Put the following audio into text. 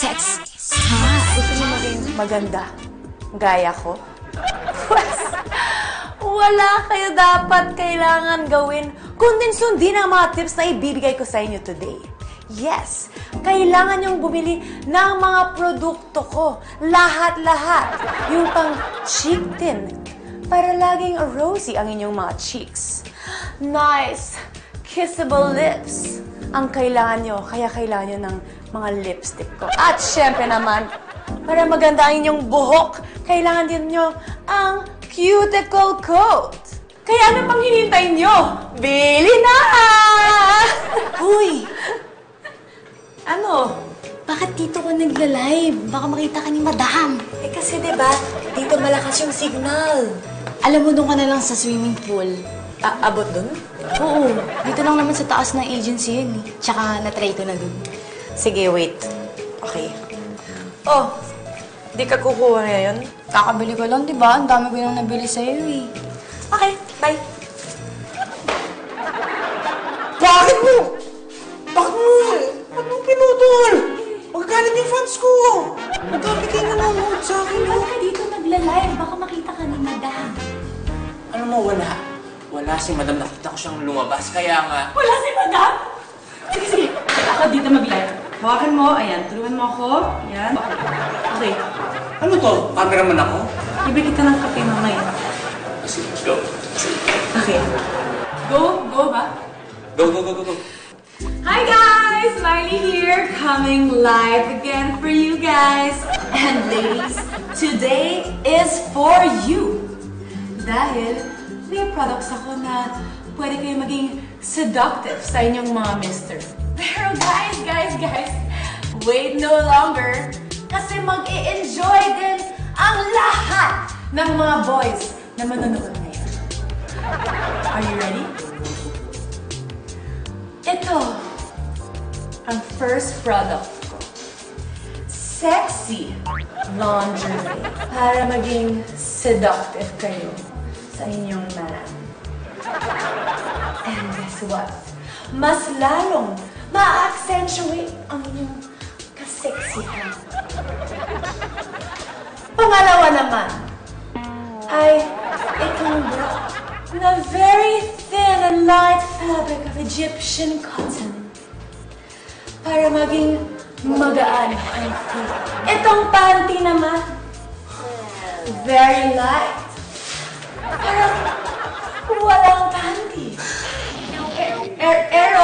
smart. Gusto mo maging maganda? Gaya ko? Wala kayo dapat kailangan gawin kundi sundin ang mga tips na ibibigay ko sa inyo today. Yes, kailangan yung bumili ng mga produkto ko. Lahat-lahat. Yung pang cheek tint. Para laging rosy ang inyong mga cheeks. Nice, kissable lips. Ang kailangan nyo, kaya kailangan nyo ng mga lipstick ko. At syempre naman, para maganda ang inyong buhok, kailangan din nyo ang cuticle coat. Kaya ano pang hinintay nyo? Bili na! Uy, Ano? bakit dito ka nagla-live? Baka makita ka ni Madam. Eh kasi ba, dito malakas yung signal. Alam mo, doon ka na lang sa swimming pool. A- abot dun? Oo, dito lang naman sa taas ng agency yun eh. Tsaka na-try ko na dun. Sige, wait. Okay. Oh, di ka kukuha ngayon? Kakabili ko lang, di ba? Ang dami ko nang nabili sa'yo eh. Okay, bye. Bakit mo? Bakit mo? Ba't mo pinutol? Magagalit yung fans ko. Ang dami kayo nanonood sa akin. Ba't ka dito nagla-live? Baka makita ka ni Madam. Ano mo, wala. Wala si madam. Nakita ko siyang lumabas. Kaya nga... Wala si Madam! Sige, sige. Ako dito mag-live. Hawakan mo. Ayan, tulungan mo ako. Ayan. Okay. Ano to? Cameraman ako? Ibig kita ng kape mamaya. Sige, go. Okay. Go, go ba? Go, go, go, go, go. Hi guys! Miley here, coming live again for you guys. And ladies, today is for you. Dahil may products ako na pwede kayo maging seductive sa inyong mga mister. Wait no longer. Kasi mag enjoy din ang lahat ng mga boys na manonood ngayon. Are you ready? Ito, ang first product ko. Sexy lingerie. Para maging seductive kayo sa inyong man. And guess what? Mas lalong ma-accentuate ang inyong kaseksihan. Pangalawa naman, ay itong bra na very thin and light fabric of Egyptian cotton para maging magaan ang feet. Itong panty naman, very light. Parang walang panty. Er- Errol,